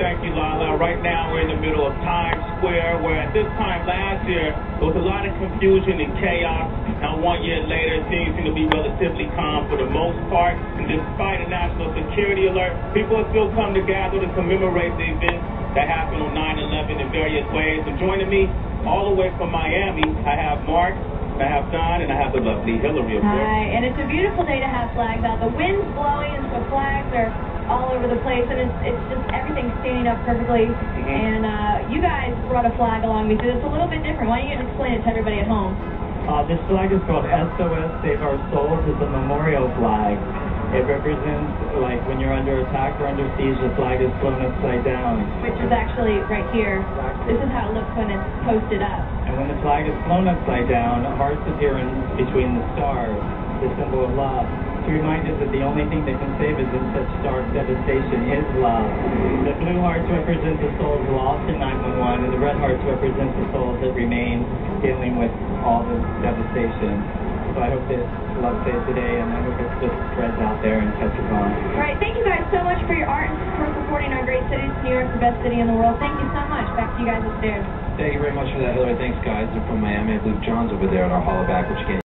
thank you, Lala. Right now, we're in the middle of Times Square, where at this time last year, there was a lot of confusion and chaos. Now, one year later, things seem to be relatively calm for the most part. And despite a national security alert, people have still come to gather to commemorate the events that happened on 9-11 in various ways. And joining me all the way from Miami, I have Mark, I have Don, and I have the lovely Hillary, of course. Hi, and it's a beautiful day to have flags out. The wind's blowing, and so flags are all over the place, and it's, it's just everything's standing up perfectly. And uh, you guys brought a flag along with you. It's a little bit different. Why don't you explain it to everybody at home? Uh, this flag is called SOS Save Our Souls. It's a memorial flag. It represents, like, when you're under attack or under siege, the flag is flown upside down. Which is actually right here. This is how it looks when it's posted up. And when the flag is flown upside down, hearts appear in between the stars, the symbol of love, remind us that the only thing that can save us in such stark devastation is love. The blue hearts represent the souls lost in 911, and the red hearts represent the souls that remain dealing with all the devastation. So I hope that love saves the day, and I hope it just spreads out there and catches on. All right, thank you guys so much for your art and for supporting our great cities. New York's the best city in the world. Thank you so much. Back to you guys upstairs. Thank you very much for that, Hillary. Thanks, guys. And from Miami, I believe John's over there in our hall back, which you can't